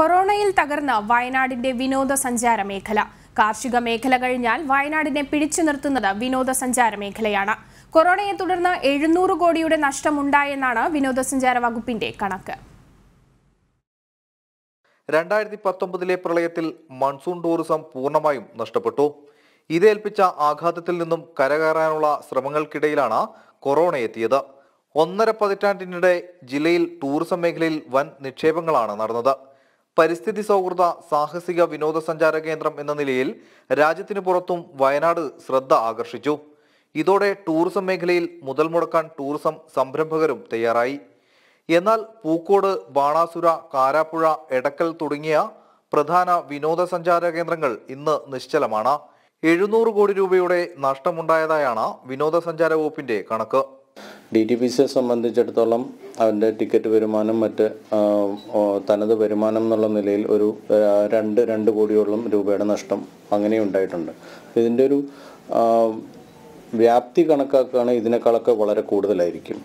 കൊറോണയിൽ തകർന്ന വയനാടിന്റെ വിനോദസഞ്ചാര മേഖല. കാർഷിക മേഖല കഴിഞ്ഞാൽ വയനാടിനെ പിടിച്ചു നിർത്തുന്നത് വിനോദസഞ്ചാര മേഖലയാണ്. കൊറോണയെ തുടർന്ന് എഴുന്നൂറ് കോടിയുടെ നഷ്ടമുണ്ടായെന്നാണ് വിനോദസഞ്ചാര വകുപ്പിന്റെ കണക്ക്. രണ്ടായിരത്തി പത്തൊമ്പതിലെ പ്രളയത്തിൽ മൺസൂൺ ടൂറിസം പൂർണമായും നഷ്ടപ്പെട്ടു. ഇതേൽപ്പിച്ച ആഘാതത്തിൽ നിന്നും കരകയറാനുള്ള ശ്രമങ്ങൾക്കിടയിലാണ് കൊറോണ എത്തിയത്. ഒന്നര പതിറ്റാണ്ടിനിടെ ജില്ലയിൽ ടൂറിസം മേഖലയിൽ വൻ നിക്ഷേപങ്ങളാണ് നടന്നത്. പരിസ്ഥിതി സൗഹൃദ സാഹസിക വിനോദസഞ്ചാര കേന്ദ്രം എന്ന നിലയിൽ രാജ്യത്തിനു പുറത്തും വയനാട് ശ്രദ്ധ ആകർഷിച്ചു. ഇതോടെ ടൂറിസം മേഖലയിൽ മുതൽ മുടക്കാൻ ടൂറിസം സംരംഭകരും തയ്യാറായി. എന്നാൽ പൂക്കോട് ബാണാസുര കാരാപ്പുഴ എടക്കൽ തുടങ്ങിയ പ്രധാന വിനോദസഞ്ചാര കേന്ദ്രങ്ങൾ ഇന്ന് നിശ്ചലമാണ്. എഴുന്നൂറ് കോടി രൂപയുടെ നഷ്ടമുണ്ടായതായാണ് വിനോദസഞ്ചാര വകുപ്പിന്റെ കണക്ക്. ഡി ടി പി സിയെ സംബന്ധിച്ചിടത്തോളം അവന്റെ ടിക്കറ്റ് വരുമാനം മറ്റ് തനത് വരുമാനം എന്നുള്ള നിലയിൽ ഒരു രണ്ട് രണ്ട് കോടിയോളം രൂപയുടെ നഷ്ടം അങ്ങനെ ഉണ്ടായിട്ടുണ്ട് ഇതിന്റെ ഒരു വ്യാപ്തി കണക്കാക്കുകയാണ് ഇതിനേക്കാളൊക്കെ വളരെ കൂടുതലായിരിക്കും.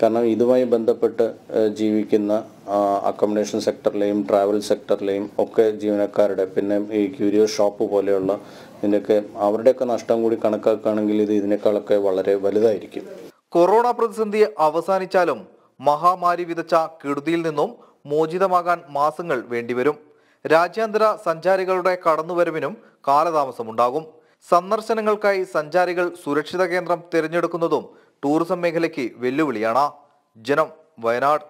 കാരണം ഇതുമായി ബന്ധപ്പെട്ട് ജീവിക്കുന്ന അക്കോമഡേഷൻ സെക്ടറിലെയും ട്രാവൽ സെക്ടറിലെയും ഒക്കെ ജീവനക്കാരുടെ പിന്നെ ഈ ക്യൂരിയോ ഷോപ്പ് പോലെയുള്ള ഇതിന്റെയൊക്കെ അവരുടെയൊക്കെ നഷ്ടം കൂടി കണക്കാക്കുകയാണെങ്കിൽ ഇത് ഇതിനേക്കാളൊക്കെ വളരെ വലുതായിരിക്കും. കൊറോണ പ്രതിസന്ധി അവസാനിച്ചാലും മഹാമാരി വിതച്ച കെടുതിയിൽ നിന്നും മോചിതമാകാൻ മാസങ്ങൾ വേണ്ടിവരും. രാജ്യാന്തര സഞ്ചാരികളുടെ കടന്നുവരവിനും കാലതാമസമുണ്ടാകും. സന്ദർശനങ്ങൾക്കായി സഞ്ചാരികൾ സുരക്ഷിത കേന്ദ്രം തിരഞ്ഞെടുക്കുന്നതും ടൂറിസം മേഖലയ്ക്ക് വെല്ലുവിളിയാണ്. ജനം വയനാട്.